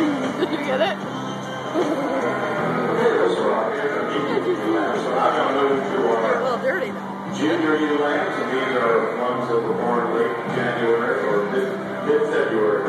Did you get it? Little dirty though. Junior ewe lambs, and these are ones that were born late January or mid-February.